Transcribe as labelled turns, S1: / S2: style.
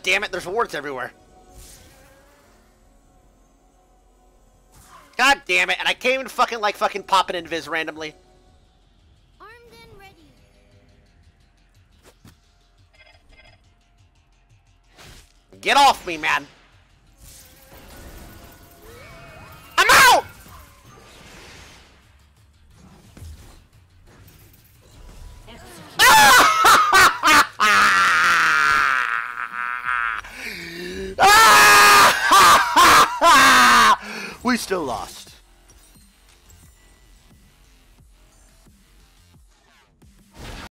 S1: God damn it, there's wards everywhere. God damn it, and I can't even fucking like fucking pop an invis randomly.
S2: Armed and ready.
S1: Get off me, man. We still lost.